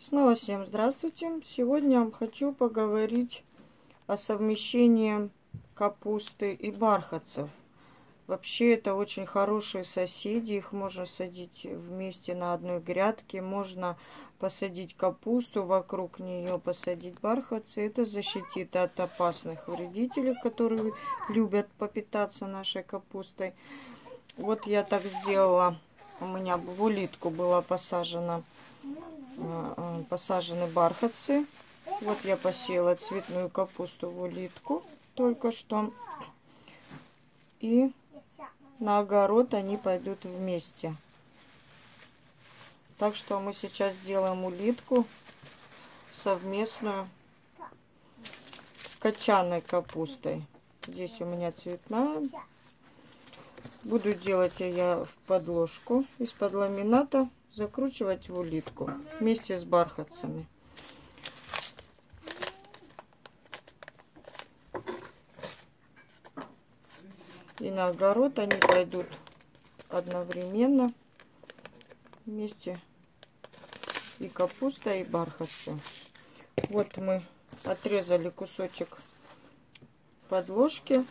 Снова всем здравствуйте! Сегодня я вам хочу поговорить о совмещении капусты и бархатцев. Вообще это очень хорошие соседи, их можно садить вместе на одной грядке, можно посадить капусту, вокруг нее посадить бархатцы. Это защитит от опасных вредителей, которые любят попитаться нашей капустой. Вот я так сделала, у меня в улитку была посажена посажены бархатцы. Вот я посеяла цветную капусту в улитку только что. И на огород они пойдут вместе. Так что мы сейчас сделаем улитку совместную с качаной капустой. Здесь у меня цветная. Буду делать я в подложку из-под ламината закручивать в улитку вместе с бархатцами. И на огород они пойдут одновременно вместе и капуста, и бархатцы. Вот мы отрезали кусочек подложки.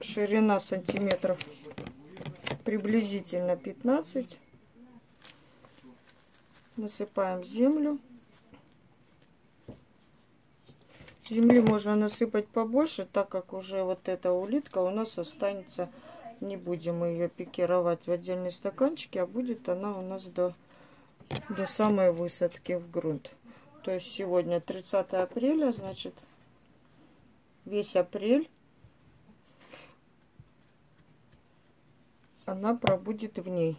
Ширина сантиметров приблизительно 15. Насыпаем землю. Земли можно насыпать побольше, так как уже вот эта улитка у нас останется. Не будем ее пикировать в отдельные стаканчики, а будет она у нас до, до самой высадки в грунт. То есть сегодня 30 апреля, значит весь апрель она пробудет в ней.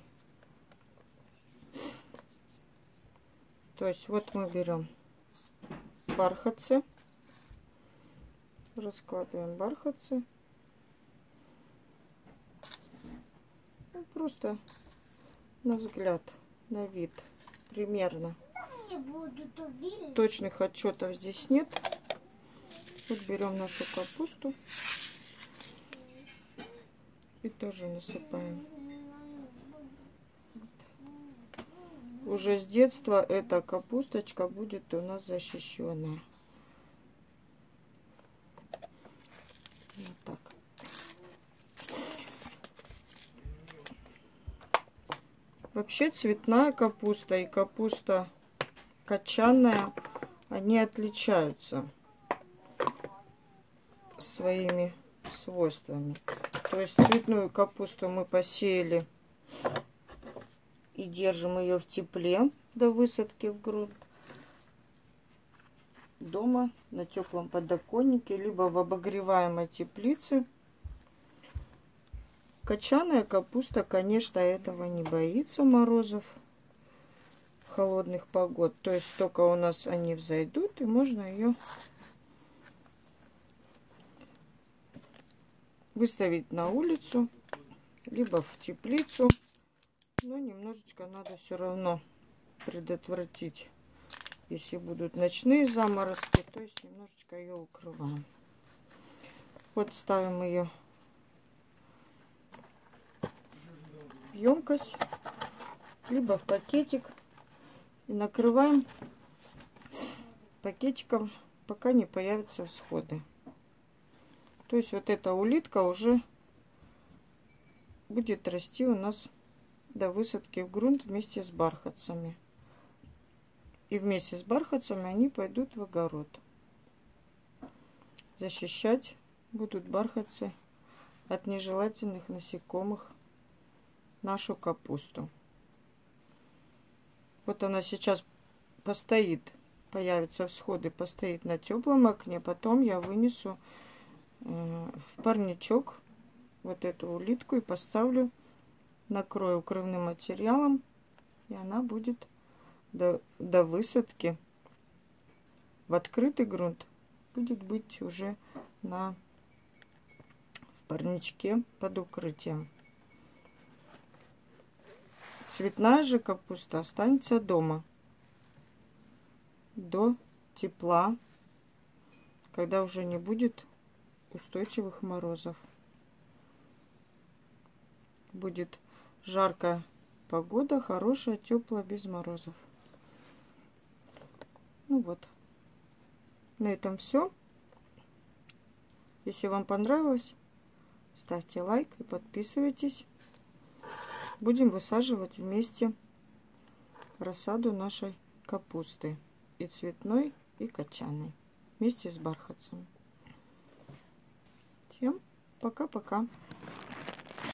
То есть вот мы берем бархатцы, раскладываем бархатцы. Ну, просто на взгляд, на вид примерно. Точных отчетов здесь нет. Вот берем нашу капусту. И тоже насыпаем. Уже с детства эта капусточка будет у нас защищенная. Вот так. Вообще цветная капуста и капуста качанная, они отличаются своими свойствами. То есть цветную капусту мы посеяли и держим ее в тепле до высадки в грунт. Дома на теплом подоконнике, либо в обогреваемой теплице. Качаная капуста, конечно, этого не боится морозов, холодных погод. То есть только у нас они взойдут, и можно ее выставить на улицу, либо в теплицу. Но немножечко надо все равно предотвратить. Если будут ночные заморозки, то есть немножечко ее укрываем. Вот ставим ее в емкость, либо в пакетик. И накрываем пакетиком, пока не появятся всходы. То есть вот эта улитка уже будет расти у нас до высадки в грунт вместе с бархатцами. И вместе с бархатцами они пойдут в огород. Защищать будут бархатцы от нежелательных насекомых нашу капусту. Вот она сейчас постоит, появятся всходы, постоит на теплом окне. Потом я вынесу в парничок вот эту улитку и поставлю, накрою укрывным материалом, и она будет до, до высадки в открытый грунт будет быть уже на в парничке под укрытием. Цветная же капуста останется дома до тепла, когда уже не будет устойчивых морозов. Будет жарко Погода хорошая, теплая, без морозов. Ну вот. На этом все. Если вам понравилось, ставьте лайк и подписывайтесь. Будем высаживать вместе рассаду нашей капусты. И цветной, и качаной. Вместе с бархатцем. Всем пока-пока.